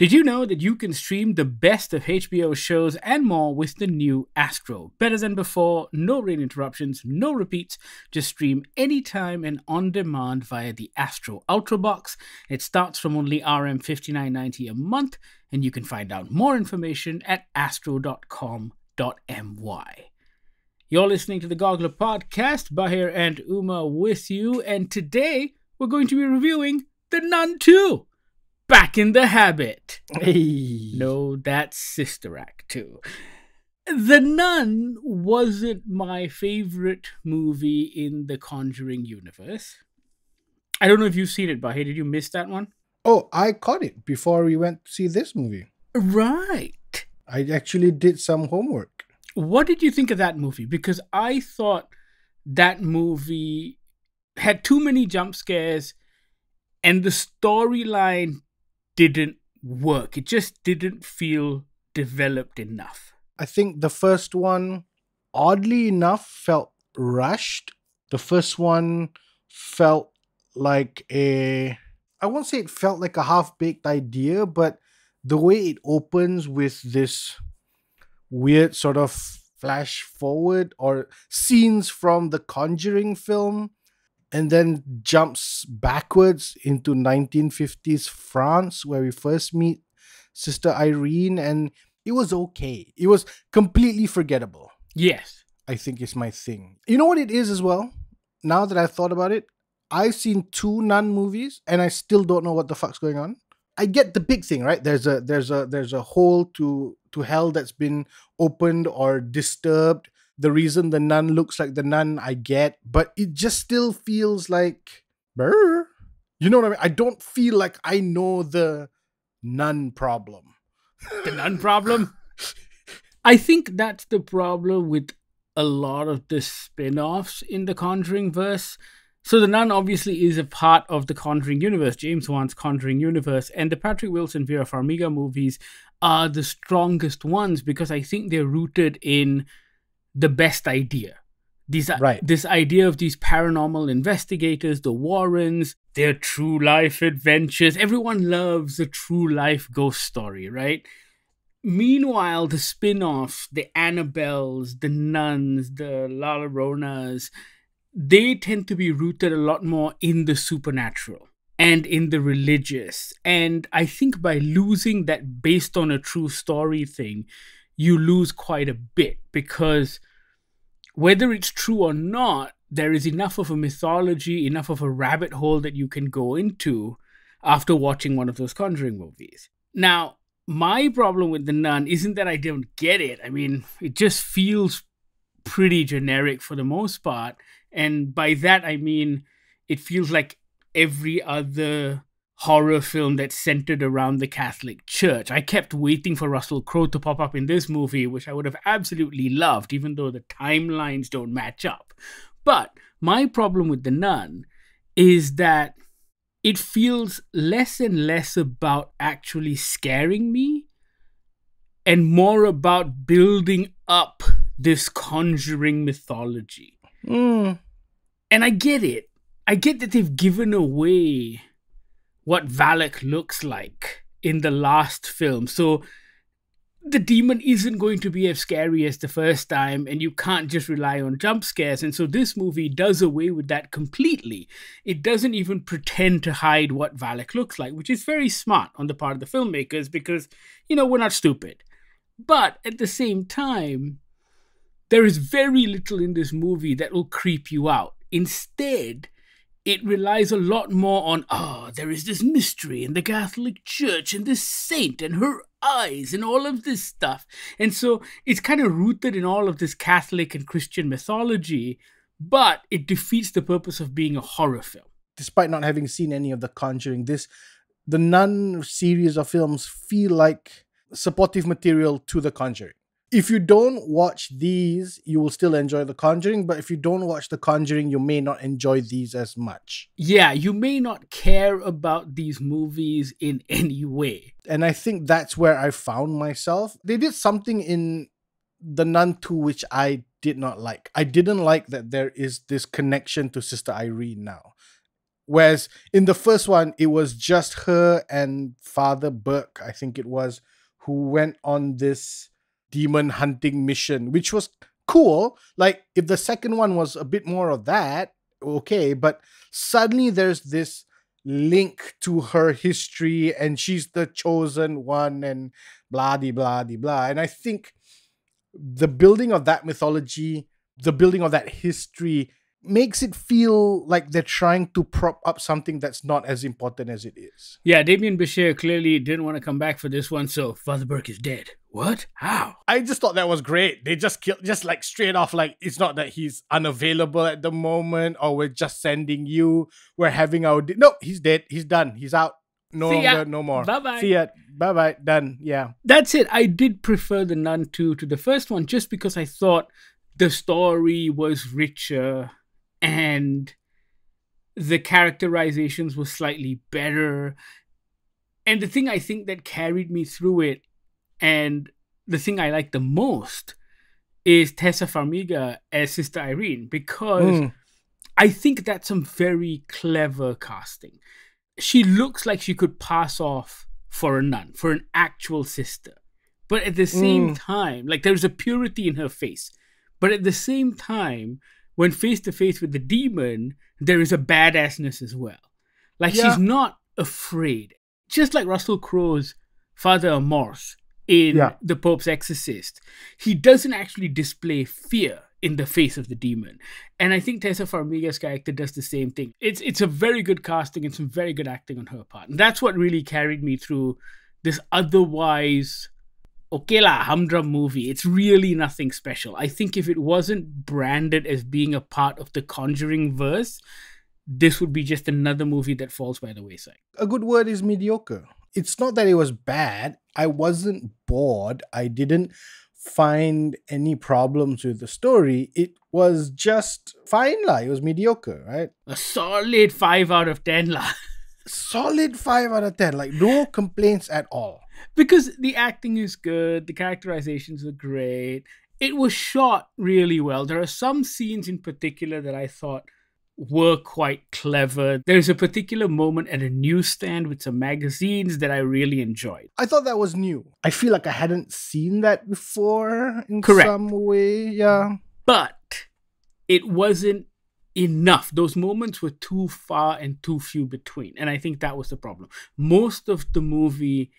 Did you know that you can stream the best of HBO shows and more with the new Astro? Better than before, no rain interruptions, no repeats, just stream anytime and on demand via the Astro Ultra Box. It starts from only RM59.90 a month, and you can find out more information at astro.com.my. You're listening to the Goggler Podcast, Bahir and Uma with you, and today we're going to be reviewing The Nun 2 back in the habit. Hey. No, that's Sister Act 2. The Nun wasn't my favorite movie in the Conjuring universe. I don't know if you've seen it, but hey, did you miss that one? Oh, I caught it before we went to see this movie. Right. I actually did some homework. What did you think of that movie? Because I thought that movie had too many jump scares and the storyline didn't work. It just didn't feel developed enough. I think the first one, oddly enough, felt rushed. The first one felt like a. I won't say it felt like a half baked idea, but the way it opens with this weird sort of flash forward or scenes from the Conjuring film and then jumps backwards into 1950s France where we first meet Sister Irene and it was okay. It was completely forgettable. Yes. I think is my thing. You know what it is as well? Now that I've thought about it, I've seen two nun movies and I still don't know what the fuck's going on. I get the big thing, right? There's a there's a there's a hole to to hell that's been opened or disturbed the reason the nun looks like the nun I get, but it just still feels like Brr. You know what I mean? I don't feel like I know the nun problem. The nun problem? I think that's the problem with a lot of the spin-offs in the Conjuring verse. So the nun obviously is a part of the Conjuring universe, James Wan's Conjuring universe, and the Patrick Wilson Vera Farmiga movies are the strongest ones because I think they're rooted in the best idea. These, uh, right. This idea of these paranormal investigators, the Warrens, their true life adventures. Everyone loves a true life ghost story, right? Meanwhile, the spin offs, the Annabelles, the Nuns, the La Lloronas, they tend to be rooted a lot more in the supernatural and in the religious. And I think by losing that based on a true story thing, you lose quite a bit because whether it's true or not, there is enough of a mythology, enough of a rabbit hole that you can go into after watching one of those Conjuring movies. Now, my problem with The Nun isn't that I don't get it. I mean, it just feels pretty generic for the most part. And by that, I mean, it feels like every other horror film that's centered around the Catholic Church. I kept waiting for Russell Crowe to pop up in this movie, which I would have absolutely loved, even though the timelines don't match up. But my problem with The Nun is that it feels less and less about actually scaring me and more about building up this conjuring mythology. Mm. And I get it. I get that they've given away what Valak looks like in the last film. So the demon isn't going to be as scary as the first time, and you can't just rely on jump scares. And so this movie does away with that completely. It doesn't even pretend to hide what Valak looks like, which is very smart on the part of the filmmakers because, you know, we're not stupid. But at the same time, there is very little in this movie that will creep you out. Instead, it relies a lot more on, oh, there is this mystery in the Catholic Church and this saint and her eyes and all of this stuff. And so it's kind of rooted in all of this Catholic and Christian mythology, but it defeats the purpose of being a horror film. Despite not having seen any of the Conjuring, this the Nun series of films feel like supportive material to the Conjuring if you don't watch these, you will still enjoy The Conjuring. But if you don't watch The Conjuring, you may not enjoy these as much. Yeah, you may not care about these movies in any way. And I think that's where I found myself. They did something in The Nun 2 which I did not like. I didn't like that there is this connection to Sister Irene now. Whereas in the first one, it was just her and Father Burke, I think it was, who went on this demon hunting mission, which was cool. Like, if the second one was a bit more of that, okay. But suddenly there's this link to her history and she's the chosen one and blah de blah de blah. And I think the building of that mythology, the building of that history makes it feel like they're trying to prop up something that's not as important as it is. Yeah, Damien Bichir clearly didn't want to come back for this one, so Father Burke is dead. What? How? I just thought that was great. They just killed, just like straight off, like it's not that he's unavailable at the moment, or we're just sending you. We're having our di- no. He's dead. He's done. He's out. No See ya. longer. No more. Bye bye. See ya. Bye bye. Done. Yeah. That's it. I did prefer the Nun 2 to the first one just because I thought the story was richer and the characterizations were slightly better. And the thing I think that carried me through it and the thing I like the most is Tessa Farmiga as Sister Irene because Mm. I think that's some very clever casting. She looks like she could pass off for a nun, for an actual sister. But at the same Mm. time, like there's a purity in her face. But at the same time, when face to face with the demon, there is a badassness as well. Like Yeah. she's not afraid. Just like Russell Crowe's Father Amorth in Yeah. The Pope's Exorcist, he doesn't actually display fear in the face of the demon. And I think Tessa Farmiga's character does the same thing. It's it's a very good casting and some very good acting on her part. And that's what really carried me through this otherwise okay lah humdrum movie. It's really nothing special. I think if it wasn't branded as being a part of the Conjuring verse, this would be just another movie that falls by the wayside. a good word is mediocre. It's not that it was bad. I wasn't bored. I didn't find any problems with the story. It was just fine, lah. It was mediocre, right? A solid 5 out of 10 lah. Solid five out of ten. Like no complaints at all. because the acting is good, the characterizations are great. It was shot really well. There are some scenes in particular that I thought were quite clever. There's a particular moment at a newsstand with some magazines that I really enjoyed. I thought that was new. I feel like I hadn't seen that before in Correct. some way. Yeah. But it wasn't enough. Those moments were too far and too few between. And I think that was the problem. Most of the movie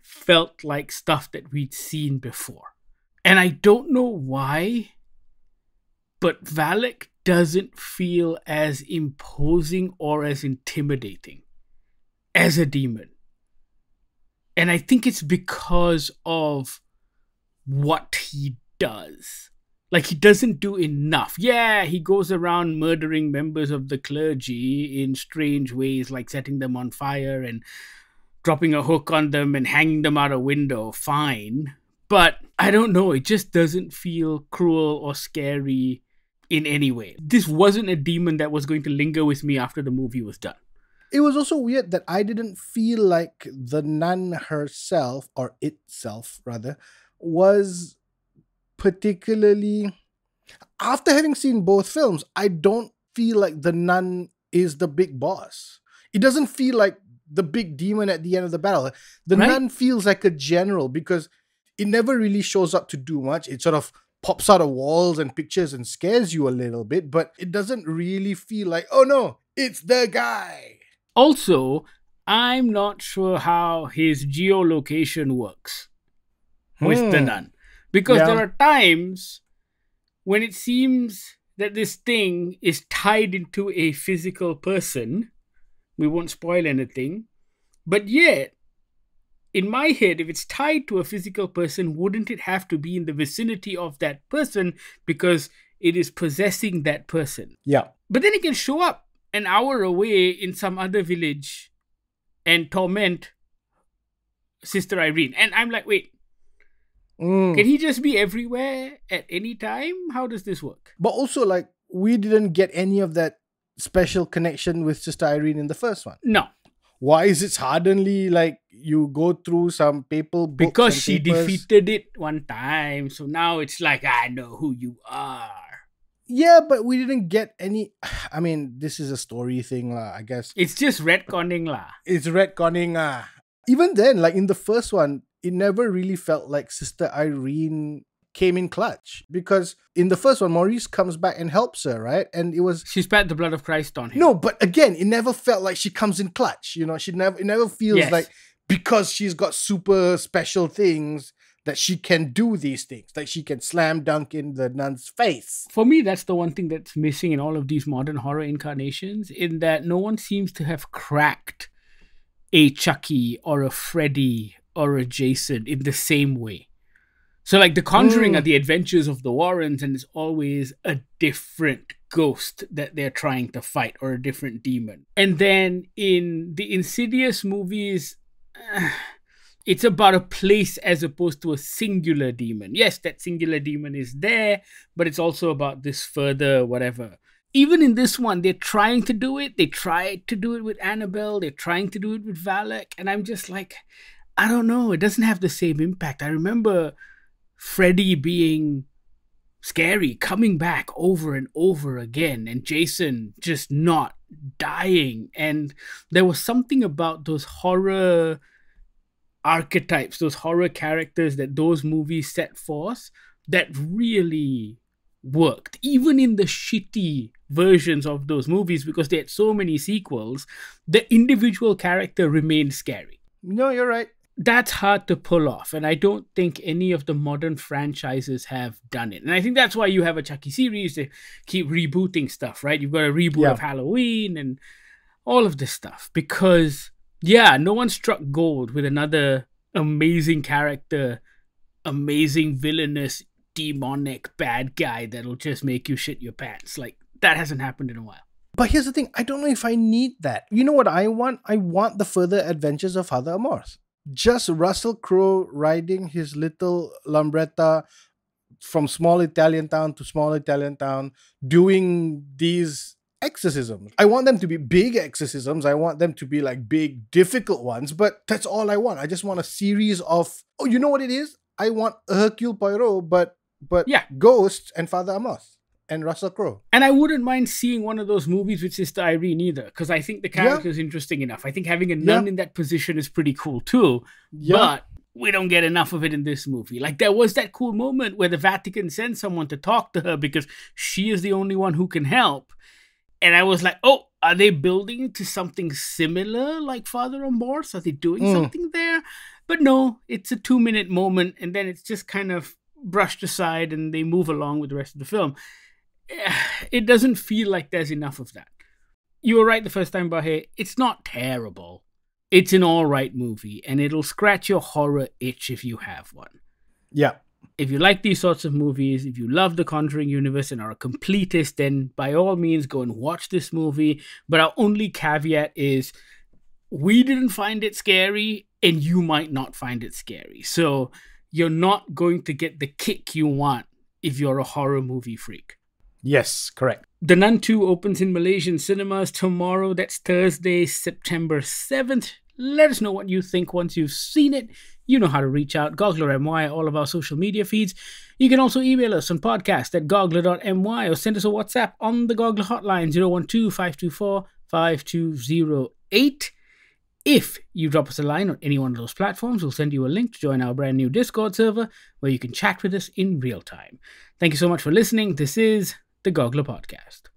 felt like stuff that we'd seen before. And I don't know why, but Valak doesn't feel as imposing or as intimidating as a demon. And I think it's because of what he does. Like he doesn't do enough. Yeah, he goes around murdering members of the clergy in strange ways, like setting them on fire and dropping a hook on them and hanging them out a window. Fine. But I don't know, it just doesn't feel cruel or scary in any way. This wasn't a demon that was going to linger with me after the movie was done. It was also weird that I didn't feel like the nun herself, or itself rather, was particularly. After having seen both films, I don't feel like the nun is the big boss. It doesn't feel like the big demon at the end of the battle. The Right. nun feels like a general because it never really shows up to do much. It sort of pops out of walls and pictures and scares you a little bit, but it doesn't really feel like, oh no, it's the guy. Also, I'm not sure how his geolocation works with the Hmm. nun. Because Yeah. there are times when it seems that this thing is tied into a physical person. We won't spoil anything. But yet, in my head, if it's tied to a physical person, wouldn't it have to be in the vicinity of that person because it is possessing that person? Yeah. But then it can show up an hour away in some other village and torment Sister Irene. And I'm like, wait, Mm. can he just be everywhere at any time? How does this work? But also, like, we didn't get any of that special connection with Sister Irene in the first one. No, Why is it suddenly like you go through some papal books because she papers? defeated it one time. So now it's like, I know who you are. Yeah, but we didn't get any. I mean, this is a story thing, lah. I guess It's just retconning lah. it's retconning. Ah, even then, like in the first one, it never really felt like Sister Irene came in clutch because in the first one, Maurice comes back and helps her, right? And it was She spat the blood of Christ on him. no, but again, it never felt like she comes in clutch. You know, she never. It never feels Yes. like because she's got super special things that she can do these things. Like she can slam dunk in the nun's face. For me, that's the one thing that's missing in all of these modern horror incarnations, in that no one seems to have cracked a Chucky or a Freddy or a Jason in the same way. So, like, The Conjuring Mm. are the adventures of the Warrens, and it's always a different ghost that they're trying to fight or a different demon. And then in the Insidious movies, it's about a place as opposed to a singular demon. Yes, that singular demon is there, but it's also about this further whatever. Even in this one, they're trying to do it. They tried to do it with Annabelle. They're trying to do it with Valak, and I'm just like, I don't know. It doesn't have the same impact. I remember Freddy being scary, coming back over and over again, and Jason just not dying. And there was something about those horror archetypes, those horror characters that those movies set forth that really worked, even in the shitty versions of those movies, because they had so many sequels, the individual character remained scary. No, you're right. That's hard to pull off, and I don't think any of the modern franchises have done it. And I think that's why you have a Chucky series, they keep rebooting stuff, right? You've got a reboot Yeah. of Halloween and all of this stuff because yeah, no one struck gold with another amazing character, amazing villainous, demonic bad guy that'll just make you shit your pants. Like that hasn't happened in a while. But here's the thing I don't know if I need that. You know what I want? I want the further adventures of Father Amorth. Just Russell Crowe riding his little Lambretta from small Italian town to small Italian town, doing these exorcisms. I want them to be big exorcisms. I want them to be like big, difficult ones, but that's all I want. I just want a series of, oh, you know what it is? I want Hercule Poirot, but but Yeah. ghosts and Father Amorth and Russell Crowe. And I wouldn't mind seeing one of those movies with Sister Irene either, because I think the Yeah. character is interesting enough. I think having a nun in that position is pretty cool too. Yeah. But we don't get enough of it in this movie. Like there was that cool moment where the Vatican sends someone to talk to her because she is the only one who can help. And I was like, oh, are they building to something similar like Father Amorth? Are they doing Mm. something there? But no, it's a two minute moment and then it's just kind of brushed aside and they move along with the rest of the film. It doesn't feel like there's enough of that. You were right the first time, Bahe. It's not terrible. It's an all right movie, and it'll scratch your horror itch if you have one. yeah. If you like these sorts of movies, if you love the Conjuring universe and are a completist, then by all means go and watch this movie. But our only caveat is we didn't find it scary, and you might not find it scary. So you're not going to get the kick you want if you're a horror movie freak. Yes, correct. The Nun 2 opens in Malaysian cinemas tomorrow. That's Thursday, September 7th. Let us know what you think once you've seen it. You know how to reach out. Goggler MY, all of our social media feeds. You can also email us on podcast at goggler.my or send us a WhatsApp on the Goggler hotline 012 524 5208. If you drop us a line on any one of those platforms, we'll send you a link to join our brand new Discord server where you can chat with us in real time. Thank you so much for listening. This is the Goggler Podcast.